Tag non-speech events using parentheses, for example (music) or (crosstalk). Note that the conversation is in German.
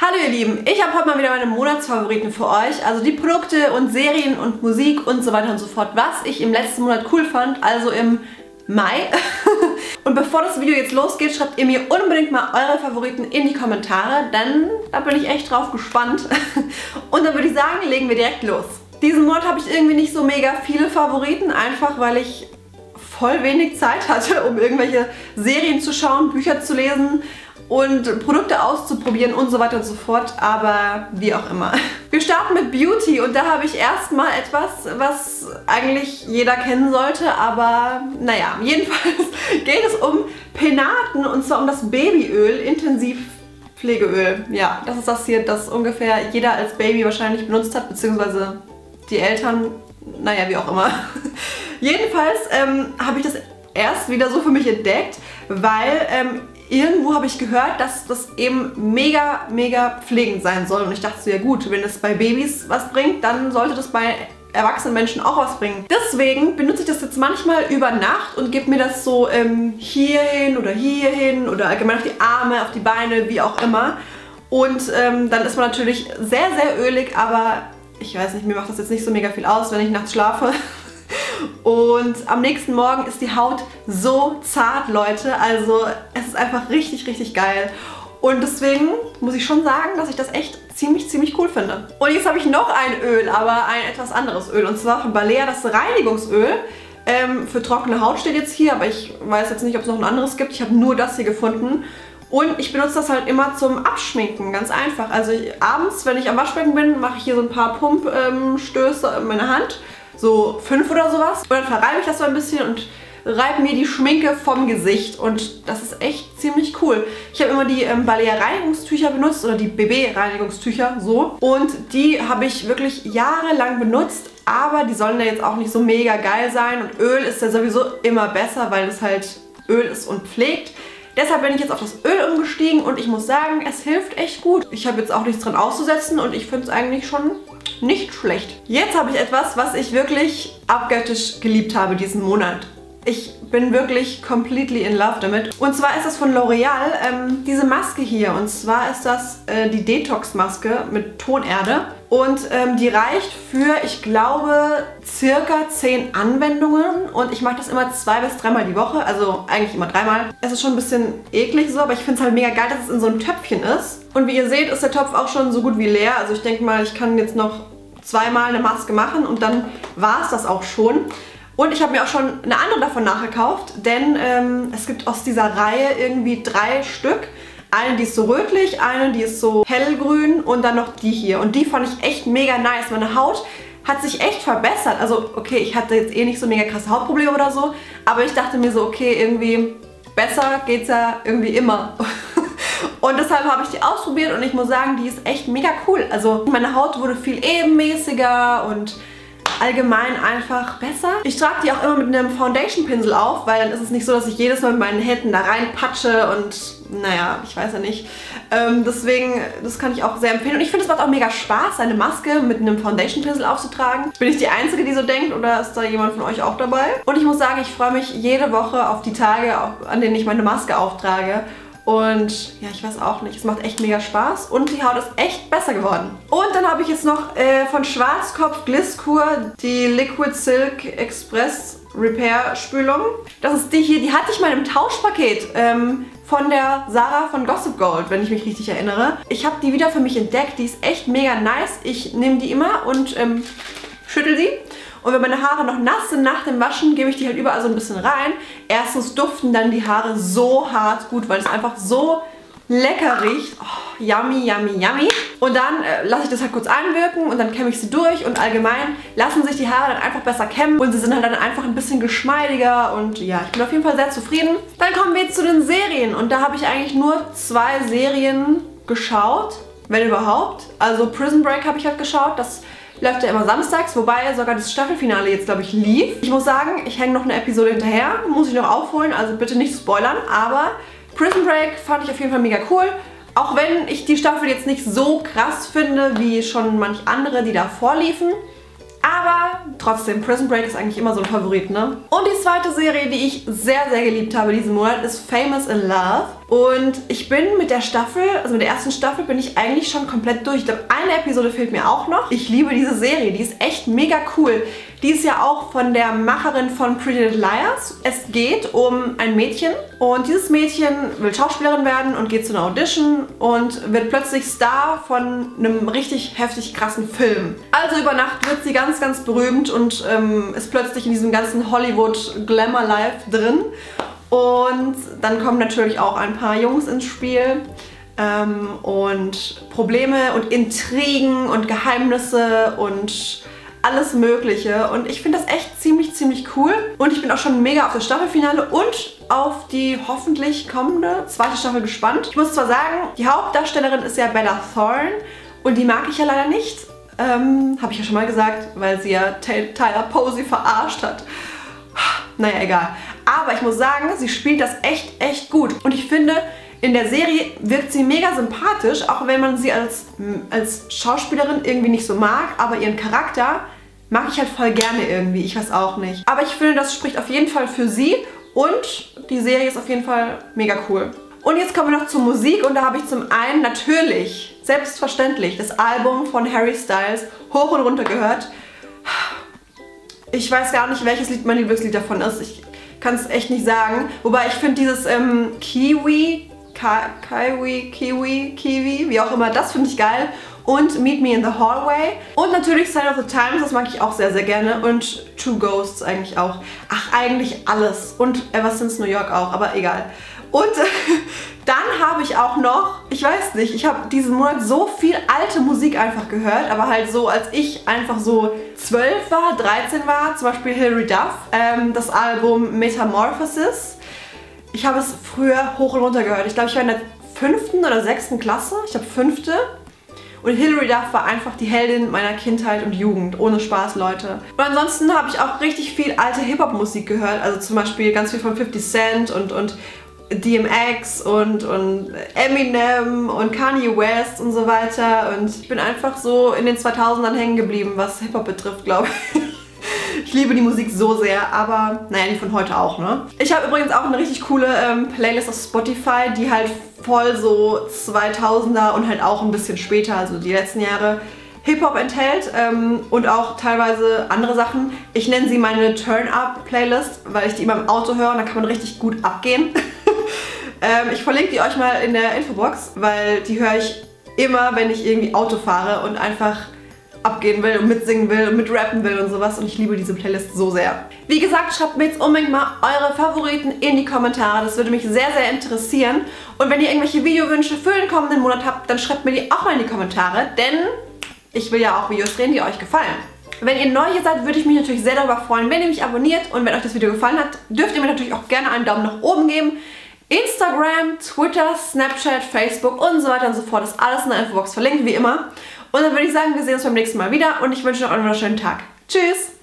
Hallo ihr Lieben, ich habe heute mal wieder meine Monatsfavoriten für euch, also die Produkte und Serien und Musik und so weiter und so fort, was ich im letzten Monat cool fand, also im Mai. (laughs) und bevor das Video jetzt losgeht, schreibt ihr mir unbedingt mal eure Favoriten in die Kommentare, denn da bin ich echt drauf gespannt. (laughs) und dann würde ich sagen, legen wir direkt los. Diesen Monat habe ich irgendwie nicht so mega viele Favoriten, einfach weil ich voll wenig Zeit hatte, um irgendwelche Serien zu schauen, Bücher zu lesen und Produkte auszuprobieren und so weiter und so fort, aber wie auch immer. Wir starten mit Beauty und da habe ich erstmal etwas, was eigentlich jeder kennen sollte, aber naja, jedenfalls (laughs) geht es um Penaten und zwar um das Babyöl, Intensivpflegeöl. Ja, das ist das hier, das ungefähr jeder als Baby wahrscheinlich benutzt hat, beziehungsweise die Eltern, naja, wie auch immer. (laughs) Jedenfalls ähm, habe ich das erst wieder so für mich entdeckt, weil ähm, irgendwo habe ich gehört, dass das eben mega, mega pflegend sein soll. Und ich dachte so, ja gut, wenn es bei Babys was bringt, dann sollte das bei erwachsenen Menschen auch was bringen. Deswegen benutze ich das jetzt manchmal über Nacht und gebe mir das so ähm, hierhin oder hierhin oder allgemein auf die Arme, auf die Beine, wie auch immer. Und ähm, dann ist man natürlich sehr, sehr ölig, aber ich weiß nicht, mir macht das jetzt nicht so mega viel aus, wenn ich nachts schlafe. (laughs) Und am nächsten Morgen ist die Haut so zart, Leute. Also es ist einfach richtig, richtig geil. Und deswegen muss ich schon sagen, dass ich das echt ziemlich, ziemlich cool finde. Und jetzt habe ich noch ein Öl, aber ein etwas anderes Öl. Und zwar von Balea das Reinigungsöl. Ähm, für trockene Haut steht jetzt hier, aber ich weiß jetzt nicht, ob es noch ein anderes gibt. Ich habe nur das hier gefunden. Und ich benutze das halt immer zum Abschminken, ganz einfach. Also ich, abends, wenn ich am Waschbecken bin, mache ich hier so ein paar Pumpstöße ähm, in meine Hand so fünf oder sowas. Und dann verreibe ich das so ein bisschen und reibe mir die Schminke vom Gesicht und das ist echt ziemlich cool. Ich habe immer die ähm, Balea Reinigungstücher benutzt oder die BB Reinigungstücher so und die habe ich wirklich jahrelang benutzt, aber die sollen ja jetzt auch nicht so mega geil sein und Öl ist ja sowieso immer besser, weil es halt Öl ist und pflegt. Deshalb bin ich jetzt auf das Öl umgestiegen und ich muss sagen, es hilft echt gut. Ich habe jetzt auch nichts dran auszusetzen und ich finde es eigentlich schon nicht schlecht. Jetzt habe ich etwas, was ich wirklich abgöttisch geliebt habe diesen Monat. Ich bin wirklich completely in love damit. Und zwar ist das von L'Oreal ähm, diese Maske hier. Und zwar ist das äh, die Detox-Maske mit Tonerde. Und ähm, die reicht für, ich glaube, circa 10 Anwendungen. Und ich mache das immer zwei bis dreimal die Woche. Also eigentlich immer dreimal. Es ist schon ein bisschen eklig so, aber ich finde es halt mega geil, dass es in so einem Töpfchen ist. Und wie ihr seht, ist der Topf auch schon so gut wie leer. Also ich denke mal, ich kann jetzt noch zweimal eine Maske machen und dann war es das auch schon. Und ich habe mir auch schon eine andere davon nachgekauft, denn ähm, es gibt aus dieser Reihe irgendwie drei Stück. Eine, die ist so rötlich, eine, die ist so hellgrün und dann noch die hier. Und die fand ich echt mega nice. Meine Haut hat sich echt verbessert. Also, okay, ich hatte jetzt eh nicht so mega krasse Hautprobleme oder so, aber ich dachte mir so, okay, irgendwie besser geht's ja irgendwie immer. (laughs) Und deshalb habe ich die ausprobiert und ich muss sagen, die ist echt mega cool. Also meine Haut wurde viel ebenmäßiger und allgemein einfach besser. Ich trage die auch immer mit einem Foundation-Pinsel auf, weil dann ist es nicht so, dass ich jedes Mal mit meinen Händen da reinpatsche und naja, ich weiß ja nicht. Ähm, deswegen, das kann ich auch sehr empfehlen. Und ich finde, es macht auch mega Spaß, eine Maske mit einem Foundation-Pinsel aufzutragen. Bin ich die Einzige, die so denkt oder ist da jemand von euch auch dabei? Und ich muss sagen, ich freue mich jede Woche auf die Tage, an denen ich meine Maske auftrage. Und ja, ich weiß auch nicht, es macht echt mega Spaß und die Haut ist echt besser geworden. Und dann habe ich jetzt noch äh, von Schwarzkopf Glisskur die Liquid Silk Express Repair Spülung. Das ist die hier, die hatte ich mal im Tauschpaket ähm, von der Sarah von Gossip Gold, wenn ich mich richtig erinnere. Ich habe die wieder für mich entdeckt, die ist echt mega nice. Ich nehme die immer und ähm, schüttel sie. Und wenn meine Haare noch nass sind nach dem Waschen, gebe ich die halt überall so ein bisschen rein. Erstens duften dann die Haare so hart gut, weil es einfach so lecker riecht. Oh, yummy, yummy, yummy. Und dann äh, lasse ich das halt kurz einwirken und dann kämme ich sie durch und allgemein lassen sich die Haare dann einfach besser kämmen und sie sind halt dann einfach ein bisschen geschmeidiger und ja, ich bin auf jeden Fall sehr zufrieden. Dann kommen wir zu den Serien und da habe ich eigentlich nur zwei Serien geschaut, wenn überhaupt. Also Prison Break habe ich halt geschaut, das läuft ja immer samstags, wobei sogar das Staffelfinale jetzt, glaube ich, lief. Ich muss sagen, ich hänge noch eine Episode hinterher, muss ich noch aufholen, also bitte nicht spoilern, aber Prison Break fand ich auf jeden Fall mega cool. Auch wenn ich die Staffel jetzt nicht so krass finde, wie schon manch andere, die davor liefen. Aber trotzdem, Prison Break ist eigentlich immer so ein Favorit, ne? Und die zweite Serie, die ich sehr, sehr geliebt habe diesen Monat, ist Famous in Love. Und ich bin mit der Staffel, also mit der ersten Staffel, bin ich eigentlich schon komplett durch. Ich glaube, eine Episode fehlt mir auch noch. Ich liebe diese Serie, die ist echt mega cool. Die ist ja auch von der Macherin von Pretty Little Liars. Es geht um ein Mädchen und dieses Mädchen will Schauspielerin werden und geht zu einer Audition und wird plötzlich Star von einem richtig heftig krassen Film. Also über Nacht wird sie ganz, ganz berühmt und ähm, ist plötzlich in diesem ganzen Hollywood Glamour Life drin. Und dann kommen natürlich auch ein paar Jungs ins Spiel. Ähm, und Probleme und Intrigen und Geheimnisse und alles Mögliche. Und ich finde das echt ziemlich, ziemlich cool. Und ich bin auch schon mega auf das Staffelfinale und auf die hoffentlich kommende zweite Staffel gespannt. Ich muss zwar sagen, die Hauptdarstellerin ist ja Bella Thorne und die mag ich ja leider nicht. Ähm, Habe ich ja schon mal gesagt, weil sie ja Tyler Posey verarscht hat. Naja, egal. Aber ich muss sagen, sie spielt das echt, echt gut. Und ich finde, in der Serie wirkt sie mega sympathisch, auch wenn man sie als, als Schauspielerin irgendwie nicht so mag, aber ihren Charakter mag ich halt voll gerne irgendwie. Ich weiß auch nicht. Aber ich finde, das spricht auf jeden Fall für sie und die Serie ist auf jeden Fall mega cool. Und jetzt kommen wir noch zur Musik und da habe ich zum einen natürlich, selbstverständlich, das Album von Harry Styles hoch und runter gehört. Ich weiß gar nicht, welches Lied mein Lieblingslied davon ist. Ich kann es echt nicht sagen. Wobei ich finde dieses ähm, Kiwi, Ka Kiwi, Kiwi, Kiwi, wie auch immer, das finde ich geil. Und Meet Me in the Hallway. Und natürlich Sign of the Times, das mag ich auch sehr, sehr gerne. Und Two Ghosts eigentlich auch. Ach, eigentlich alles. Und Ever Since New York auch, aber egal. Und dann habe ich auch noch, ich weiß nicht, ich habe diesen Monat so viel alte Musik einfach gehört, aber halt so, als ich einfach so 12 war, 13 war, zum Beispiel Hilary Duff, ähm, das Album Metamorphosis. Ich habe es früher hoch und runter gehört. Ich glaube, ich war in der fünften oder sechsten Klasse, ich glaube fünfte. Und Hilary Duff war einfach die Heldin meiner Kindheit und Jugend. Ohne Spaß, Leute. Und ansonsten habe ich auch richtig viel alte Hip-Hop-Musik gehört. Also zum Beispiel ganz viel von 50 Cent und, und DMX und, und Eminem und Kanye West und so weiter. Und ich bin einfach so in den 2000ern hängen geblieben, was Hip-Hop betrifft, glaube ich. Ich liebe die Musik so sehr, aber naja, die von heute auch, ne? Ich habe übrigens auch eine richtig coole ähm, Playlist auf Spotify, die halt voll so 2000er und halt auch ein bisschen später, also die letzten Jahre, Hip-Hop enthält ähm, und auch teilweise andere Sachen. Ich nenne sie meine Turn-Up-Playlist, weil ich die immer im Auto höre und da kann man richtig gut abgehen. (laughs) ähm, ich verlinke die euch mal in der Infobox, weil die höre ich immer, wenn ich irgendwie Auto fahre und einfach abgehen will und mitsingen will und mitrappen will und sowas und ich liebe diese Playlist so sehr. Wie gesagt, schreibt mir jetzt unbedingt mal eure Favoriten in die Kommentare, das würde mich sehr, sehr interessieren. Und wenn ihr irgendwelche Videowünsche für den kommenden Monat habt, dann schreibt mir die auch mal in die Kommentare, denn ich will ja auch Videos drehen, die euch gefallen. Wenn ihr neu hier seid, würde ich mich natürlich sehr darüber freuen, wenn ihr mich abonniert und wenn euch das Video gefallen hat, dürft ihr mir natürlich auch gerne einen Daumen nach oben geben. Instagram, Twitter, Snapchat, Facebook und so weiter und so fort ist alles in der Infobox verlinkt, wie immer. Und dann würde ich sagen, wir sehen uns beim nächsten Mal wieder und ich wünsche noch einen wunderschönen Tag. Tschüss!